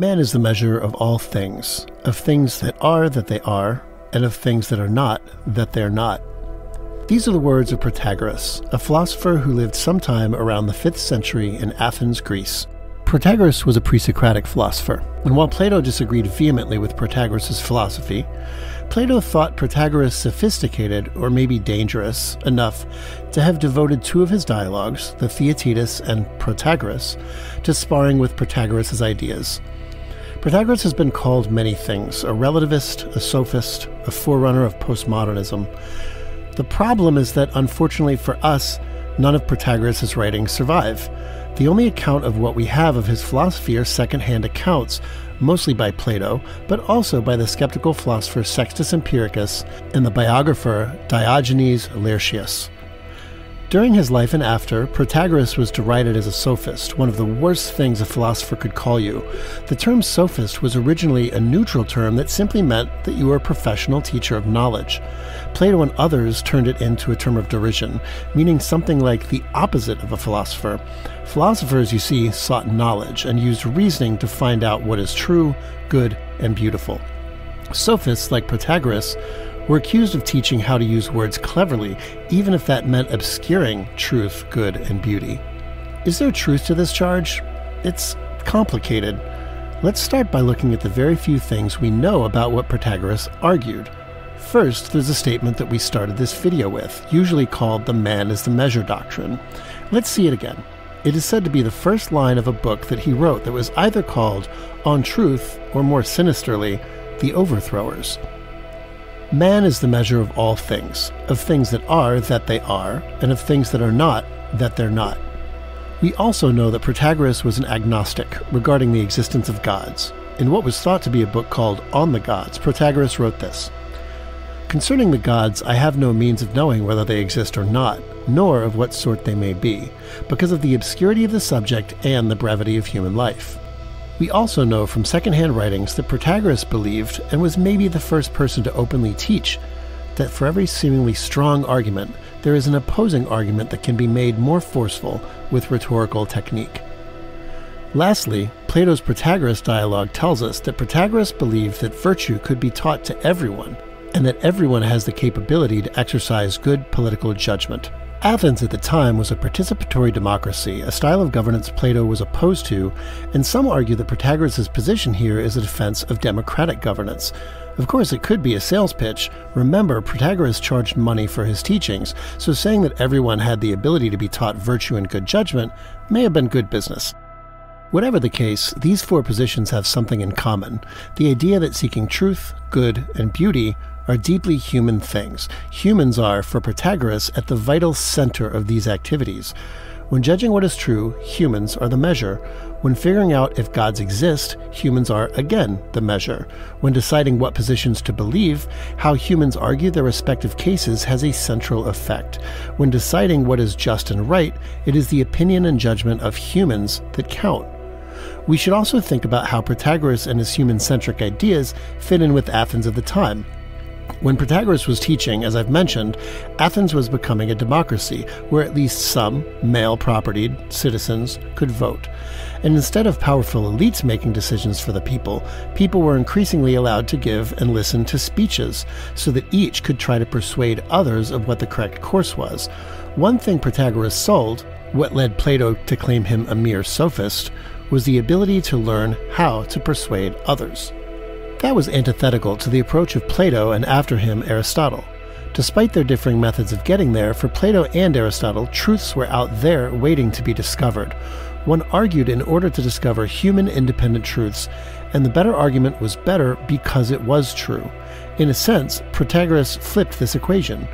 Man is the measure of all things, of things that are that they are, and of things that are not that they're not. These are the words of Protagoras, a philosopher who lived sometime around the 5th century in Athens, Greece. Protagoras was a pre Socratic philosopher, and while Plato disagreed vehemently with Protagoras' philosophy, Plato thought Protagoras sophisticated, or maybe dangerous, enough to have devoted two of his dialogues, the Theaetetus and Protagoras, to sparring with Protagoras' ideas. Protagoras has been called many things a relativist, a sophist, a forerunner of postmodernism. The problem is that, unfortunately for us, none of Protagoras' writings survive. The only account of what we have of his philosophy are second-hand accounts, mostly by Plato, but also by the skeptical philosopher Sextus Empiricus and the biographer Diogenes Laertius. During his life and after, Protagoras was derided as a sophist, one of the worst things a philosopher could call you. The term sophist was originally a neutral term that simply meant that you were a professional teacher of knowledge. Plato and others turned it into a term of derision, meaning something like the opposite of a philosopher. Philosophers, you see, sought knowledge and used reasoning to find out what is true, good, and beautiful. Sophists, like Protagoras, were accused of teaching how to use words cleverly, even if that meant obscuring truth, good, and beauty. Is there truth to this charge? It's complicated. Let's start by looking at the very few things we know about what Protagoras argued. First, there's a statement that we started this video with, usually called the man is the measure doctrine. Let's see it again. It is said to be the first line of a book that he wrote that was either called On Truth or more sinisterly, The Overthrowers. Man is the measure of all things, of things that are that they are, and of things that are not that they're not. We also know that Protagoras was an agnostic regarding the existence of gods. In what was thought to be a book called On the Gods, Protagoras wrote this Concerning the gods, I have no means of knowing whether they exist or not, nor of what sort they may be, because of the obscurity of the subject and the brevity of human life. We also know from secondhand writings that Protagoras believed, and was maybe the first person to openly teach, that for every seemingly strong argument, there is an opposing argument that can be made more forceful with rhetorical technique. Lastly, Plato's Protagoras dialogue tells us that Protagoras believed that virtue could be taught to everyone, and that everyone has the capability to exercise good political judgment. Athens at the time was a participatory democracy, a style of governance Plato was opposed to, and some argue that Protagoras' position here is a defense of democratic governance. Of course, it could be a sales pitch. Remember, Protagoras charged money for his teachings, so saying that everyone had the ability to be taught virtue and good judgment may have been good business. Whatever the case, these four positions have something in common the idea that seeking truth, good, and beauty are deeply human things. Humans are, for Protagoras, at the vital center of these activities. When judging what is true, humans are the measure. When figuring out if gods exist, humans are again the measure. When deciding what positions to believe, how humans argue their respective cases has a central effect. When deciding what is just and right, it is the opinion and judgment of humans that count. We should also think about how Protagoras and his human centric ideas fit in with Athens of the time. When Protagoras was teaching, as I've mentioned, Athens was becoming a democracy where at least some male propertied citizens could vote. And instead of powerful elites making decisions for the people, people were increasingly allowed to give and listen to speeches so that each could try to persuade others of what the correct course was. One thing Protagoras sold, what led Plato to claim him a mere sophist, was the ability to learn how to persuade others. That was antithetical to the approach of Plato and after him Aristotle. Despite their differing methods of getting there, for Plato and Aristotle, truths were out there waiting to be discovered. One argued in order to discover human independent truths, and the better argument was better because it was true. In a sense, Protagoras flipped this equation.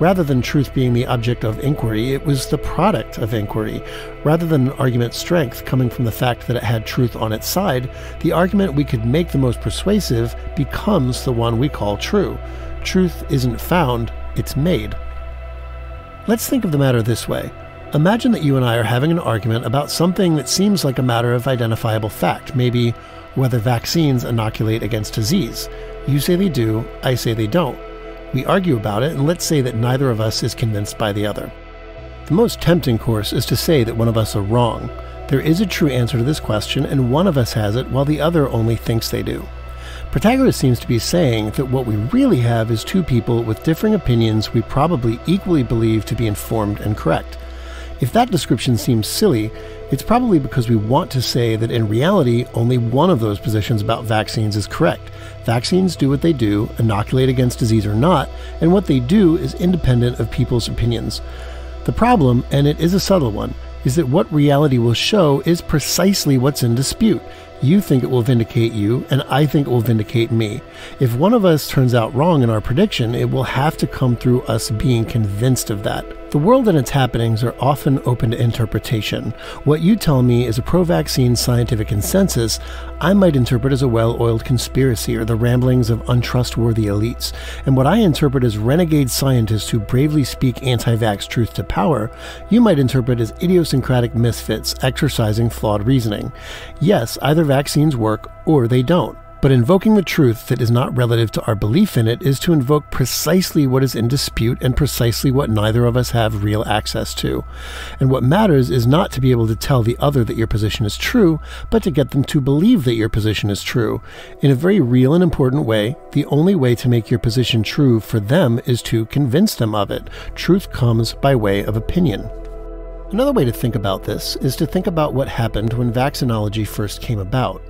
Rather than truth being the object of inquiry, it was the product of inquiry. Rather than an argument's strength coming from the fact that it had truth on its side, the argument we could make the most persuasive becomes the one we call true. Truth isn't found, it's made. Let's think of the matter this way. Imagine that you and I are having an argument about something that seems like a matter of identifiable fact, maybe whether vaccines inoculate against disease. You say they do, I say they don't. We argue about it, and let's say that neither of us is convinced by the other. The most tempting course is to say that one of us are wrong. There is a true answer to this question, and one of us has it while the other only thinks they do. Protagoras seems to be saying that what we really have is two people with differing opinions we probably equally believe to be informed and correct. If that description seems silly, it's probably because we want to say that in reality, only one of those positions about vaccines is correct. Vaccines do what they do, inoculate against disease or not, and what they do is independent of people's opinions. The problem, and it is a subtle one, is that what reality will show is precisely what's in dispute. You think it will vindicate you, and I think it will vindicate me. If one of us turns out wrong in our prediction, it will have to come through us being convinced of that. The world and its happenings are often open to interpretation. What you tell me is a pro vaccine scientific consensus, I might interpret as a well oiled conspiracy or the ramblings of untrustworthy elites. And what I interpret as renegade scientists who bravely speak anti vax truth to power, you might interpret as idiosyncratic misfits exercising flawed reasoning. Yes, either vaccines work or they don't. But invoking the truth that is not relative to our belief in it is to invoke precisely what is in dispute and precisely what neither of us have real access to. And what matters is not to be able to tell the other that your position is true, but to get them to believe that your position is true. In a very real and important way, the only way to make your position true for them is to convince them of it. Truth comes by way of opinion. Another way to think about this is to think about what happened when vaccinology first came about.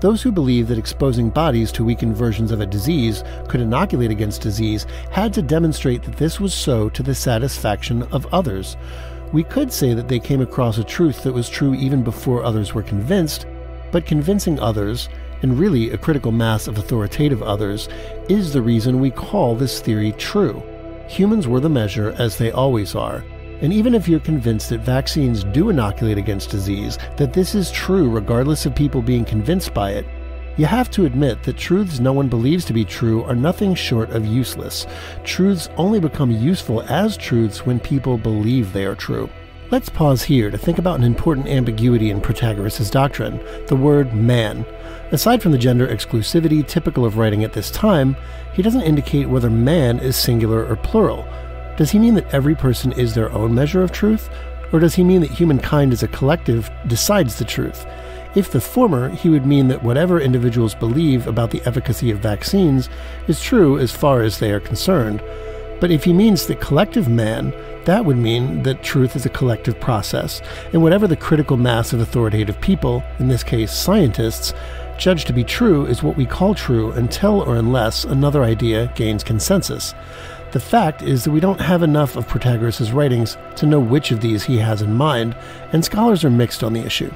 Those who believed that exposing bodies to weakened versions of a disease could inoculate against disease had to demonstrate that this was so to the satisfaction of others. We could say that they came across a truth that was true even before others were convinced, but convincing others, and really a critical mass of authoritative others, is the reason we call this theory true. Humans were the measure, as they always are, and even if you're convinced that vaccines do inoculate against disease, that this is true regardless of people being convinced by it, you have to admit that truths no one believes to be true are nothing short of useless. Truths only become useful as truths when people believe they are true. Let's pause here to think about an important ambiguity in Protagoras' doctrine the word man. Aside from the gender exclusivity typical of writing at this time, he doesn't indicate whether man is singular or plural. Does he mean that every person is their own measure of truth? Or does he mean that humankind as a collective decides the truth? If the former, he would mean that whatever individuals believe about the efficacy of vaccines is true as far as they are concerned. But if he means the collective man, that would mean that truth is a collective process, and whatever the critical mass of authoritative people, in this case scientists, judge to be true is what we call true until or unless another idea gains consensus. The fact is that we don't have enough of Protagoras' writings to know which of these he has in mind, and scholars are mixed on the issue.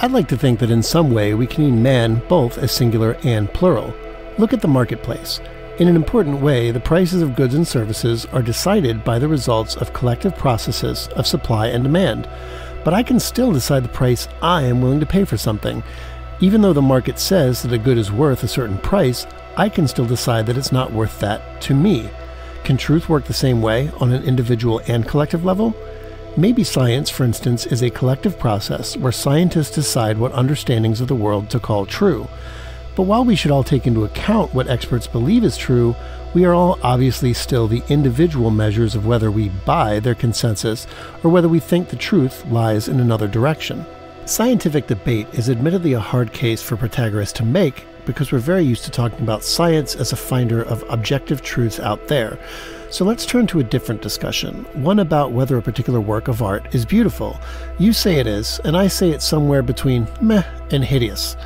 I'd like to think that in some way we can mean man both as singular and plural. Look at the marketplace. In an important way, the prices of goods and services are decided by the results of collective processes of supply and demand. But I can still decide the price I am willing to pay for something. Even though the market says that a good is worth a certain price, I can still decide that it's not worth that to me. Can truth work the same way on an individual and collective level? Maybe science, for instance, is a collective process where scientists decide what understandings of the world to call true. But while we should all take into account what experts believe is true, we are all obviously still the individual measures of whether we buy their consensus or whether we think the truth lies in another direction. Scientific debate is admittedly a hard case for Protagoras to make because we're very used to talking about science as a finder of objective truths out there. So let's turn to a different discussion, one about whether a particular work of art is beautiful. You say it is, and I say it's somewhere between meh and hideous.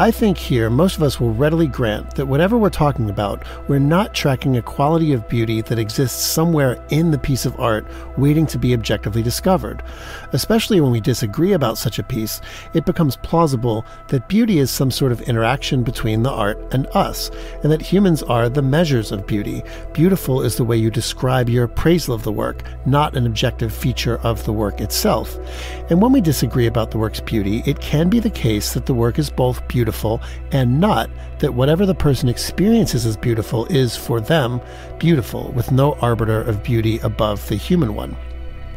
I think here most of us will readily grant that whatever we're talking about, we're not tracking a quality of beauty that exists somewhere in the piece of art waiting to be objectively discovered. Especially when we disagree about such a piece, it becomes plausible that beauty is some sort of interaction between the art and us, and that humans are the measures of beauty. Beautiful is the way you describe your appraisal of the work, not an objective feature of the work itself. And when we disagree about the work's beauty, it can be the case that the work is both beautiful beautiful and not that whatever the person experiences as beautiful is for them beautiful, with no arbiter of beauty above the human one.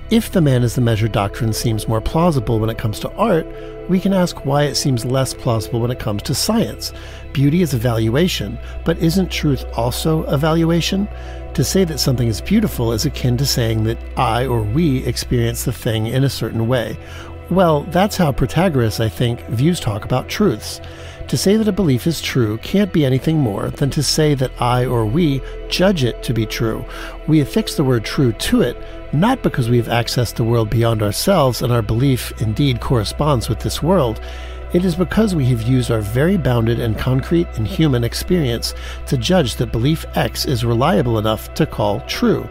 If the man is the measure doctrine seems more plausible when it comes to art, we can ask why it seems less plausible when it comes to science. Beauty is evaluation, but isn't truth also evaluation? To say that something is beautiful is akin to saying that I or we experience the thing in a certain way. Well, that's how Protagoras, I think, views talk about truths. To say that a belief is true can't be anything more than to say that I or we judge it to be true. We affix the word true to it, not because we have accessed the world beyond ourselves and our belief indeed corresponds with this world. It is because we have used our very bounded and concrete and human experience to judge that belief X is reliable enough to call true.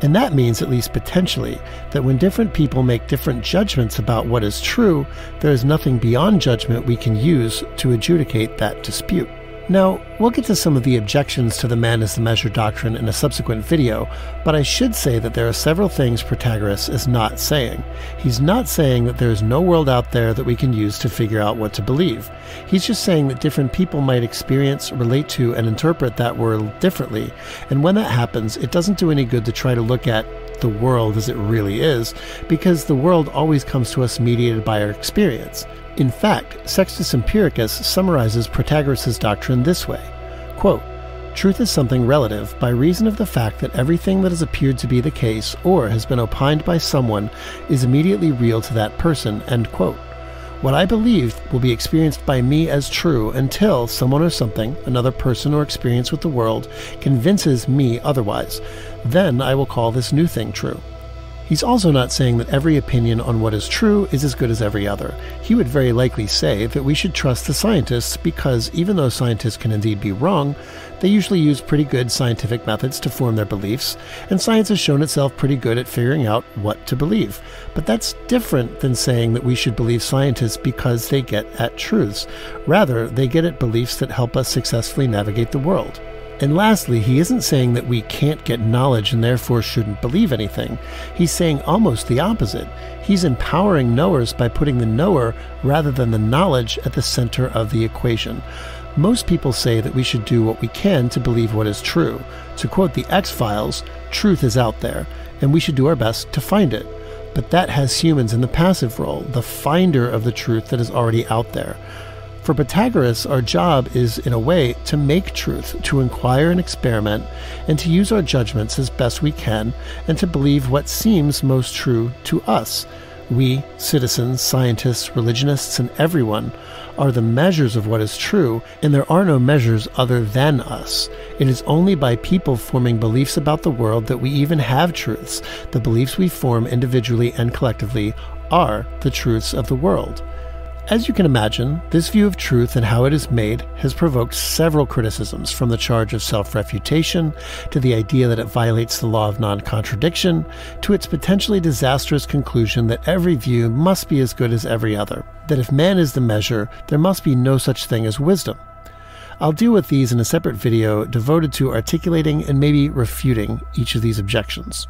And that means, at least potentially, that when different people make different judgments about what is true, there is nothing beyond judgment we can use to adjudicate that dispute. Now, we'll get to some of the objections to the man as the measure doctrine in a subsequent video, but I should say that there are several things Protagoras is not saying. He's not saying that there is no world out there that we can use to figure out what to believe. He's just saying that different people might experience, relate to, and interpret that world differently, and when that happens, it doesn't do any good to try to look at the world as it really is, because the world always comes to us mediated by our experience. In fact, Sextus Empiricus summarizes Protagoras' doctrine this way quote, Truth is something relative by reason of the fact that everything that has appeared to be the case or has been opined by someone is immediately real to that person. End quote. What I believe will be experienced by me as true until someone or something, another person or experience with the world, convinces me otherwise. Then I will call this new thing true. He's also not saying that every opinion on what is true is as good as every other. He would very likely say that we should trust the scientists because even though scientists can indeed be wrong, they usually use pretty good scientific methods to form their beliefs, and science has shown itself pretty good at figuring out what to believe. But that's different than saying that we should believe scientists because they get at truths. Rather, they get at beliefs that help us successfully navigate the world. And lastly, he isn't saying that we can't get knowledge and therefore shouldn't believe anything. He's saying almost the opposite. He's empowering knowers by putting the knower rather than the knowledge at the center of the equation. Most people say that we should do what we can to believe what is true. To quote the X Files, truth is out there, and we should do our best to find it. But that has humans in the passive role, the finder of the truth that is already out there. For Protagoras, our job is, in a way, to make truth, to inquire and experiment, and to use our judgments as best we can, and to believe what seems most true to us. We, citizens, scientists, religionists, and everyone, are the measures of what is true, and there are no measures other than us. It is only by people forming beliefs about the world that we even have truths. The beliefs we form individually and collectively are the truths of the world. As you can imagine, this view of truth and how it is made has provoked several criticisms, from the charge of self refutation, to the idea that it violates the law of non contradiction, to its potentially disastrous conclusion that every view must be as good as every other, that if man is the measure, there must be no such thing as wisdom. I'll deal with these in a separate video devoted to articulating and maybe refuting each of these objections.